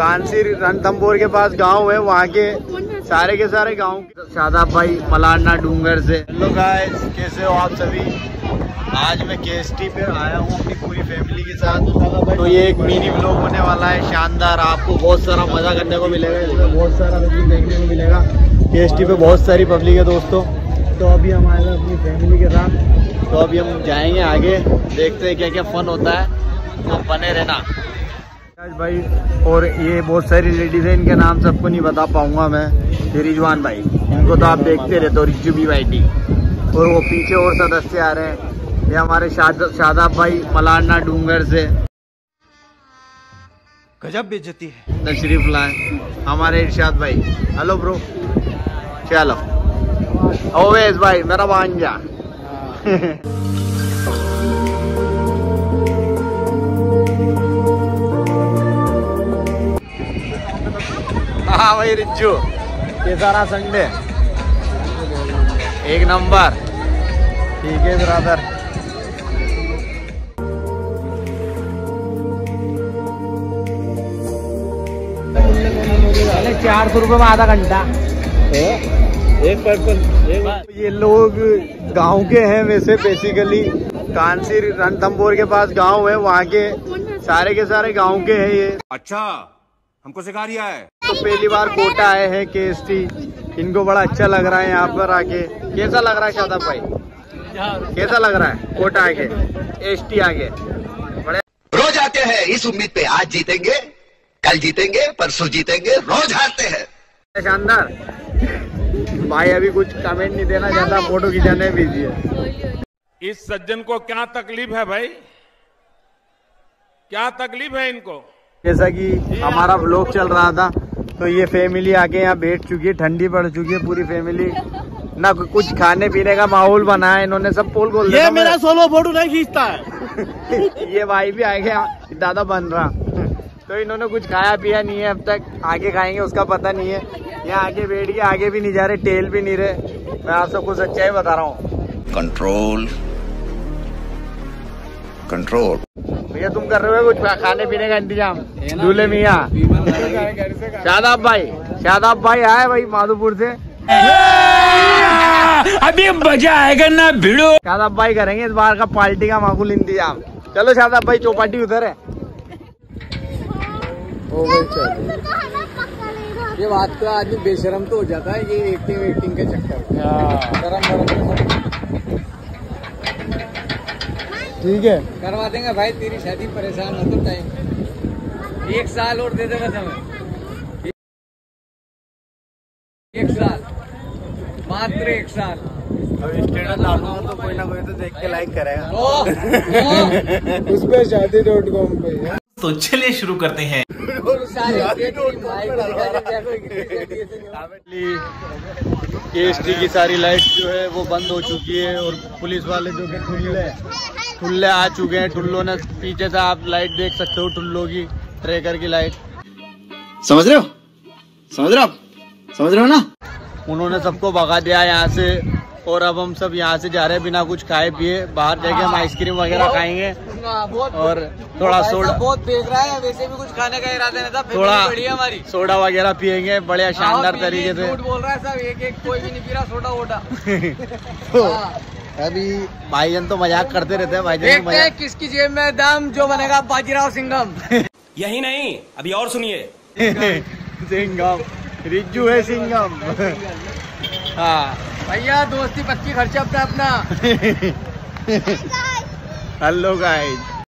कानसी रणथम्बोर के पास गाँव है, वहाँ के सारे के सारे गाँव। शादाब भाई, मलारना डूंगर से। हेलो गाइस कैसे हो आप सभी? आज मैं के पे आया हूँ अपनी पूरी फैमिली के साथ। तो ये एक मिनी ब्लॉग होने वाला है, शानदार। आपको बहुत सारा मज़ा करने को मिलेगा इसमें बहुत सारा देखने को मिलेगा। के पे बहुत सारी पब्लिक है दोस्तों। तो अभी हम आए हैं अपनी फैमिली के साथ। तो अभी हम जाएँगे आगे, देखते हैं क्या क्या फन होता है। तो बने रहना। भाई और ये बहुत सारी लेडीज़ हैं इनके नाम सबको नहीं बता पाऊँगा मैं। ये रिजवान भाई इनको तो आप देखते रहते हो रिजू बी वाई टी और वो पीछे और सदस्य आ रहे हैं। ये हमारे शाद, शादाब भाई मलाना डूंगर से। गजब बेचती है। तशरीफ़ लाए। हमारे इर्शाद भाई। Hello bro. चलो। ओवेज भाई मेरा भांजा। हाँ भाई रिज्जू। ये सारा संडे। एक नंबर। ठीक है ब्रदर। चार सौ रुपये में आधा घंटा। एक पर्सन ये लोग गाँव के हैं वैसे बेसिकली कानसी रणथम्बोर के पास गाँव है वहाँ के सारे के सारे गाँव के हैं ये। अच्छा। हमको सिखा रिया है। तो पहली बार कोटा आए हैं के एस टी इनको बड़ा अच्छा लग रहा है यहाँ पर आके। कैसा लग रहा है शादाब भाई? कैसा लग रहा है कोटा आके? एस टी आगे बड़े रोज आते हैं इस उम्मीद पे आज जीतेंगे कल जीतेंगे परसों जीतेंगे रोज हारते हैं। शानदार। भाई अभी कुछ कमेंट नहीं देना चाहता फ़ोटो खिंचाने बिज़ी है। इस सज्जन को क्या तकलीफ़ है भाई? क्या तकलीफ़ है इनको? जैसा कि हमारा ब्लॉग चल रहा था तो ये फैमिली आके यहाँ बैठ चुकी है ठंडी पड़ चुकी है पूरी फैमिली ना कुछ खाने पीने का माहौल बना है इन्होंने सब पोल खोल ये मेरा सोलो फ़ोटो नहीं खींचता है। ये भाई भी आ गया दादा बन रहा। तो इन्होंने कुछ खाया पिया नहीं है अब तक आगे खाएँगे उसका पता नहीं है। यहाँ आगे बैठ के आगे भी नहीं जा रहे टेल भी नहीं रहे। मैं आप सबको सच्चाई बता रहा हूँ। कंट्रोल कंट्रोल भैया तुम कर रहे हो? कुछ खाने पीने का इंतज़ाम? दूल्हे मियाँ। शादाब भाई शादाब भाई आए भाई माधोपुर से। अभी मज़ा आएगा ना भिड़ो। शादाब भाई करेंगे इस बार का पार्टी का माकूल इंतज़ाम। चलो शादाब भाई चौपाटी उधर है। ये बात का आदमी बेशरम तो हो जाता है ये एक्टिंग एक्टिंग के चक्कर गरम गरम। ठीक है। करवा देंगे भाई तेरी शादी परेशान हो तो टाइम। एक साल और दे देगा हमें एक साल। मात्र एक साल। अब स्टेटस तो कोई ना कोई तो देख के लाइक करेगा। ओ, ओ, उस पे शादी डॉट कॉम पे तो चलिए शुरू करते हैं। केएसटी की सारी लाइट जो है वो बंद हो चुकी है और पुलिस वाले जो कि खुले ठुल्ले आ चुके हैं टुल्लों ने पीछे से आप लाइट देख सकते हो टुल्लों की ट्रेकर की लाइट समझ रहे हो? समझ रहे हो समझ रहे हो ना? उन्होंने सबको भगा दिया यहाँ से और अब हम सब यहाँ से जा रहे हैं बिना कुछ खाए पिए बाहर जाके हम आइसक्रीम वगैरह खाएँगे। और थोड़ा सोडा बहुत देख रहा है वैसे भी कुछ खाने का इरादा नहीं था थोड़ा बढ़िया हमारी। सोडा वगैरह पियेंगे बढ़िया शानदार हाँ, तरीके से। बोल रहा है सब एक एक कोई भी नहीं पी रहा सोडा वोडा। अभी भाईजन तो मज़ाक करते रहते हैं भाईजन देखते हैं किसकी जेब में दम जो बनेगा बाजीराव सिंगम यही नहीं अभी और सुनिए। सिंगम रिज्जू है सिंगम हाँ भैया दोस्ती पक्की खर्चा अपना अपना हेलो गाइस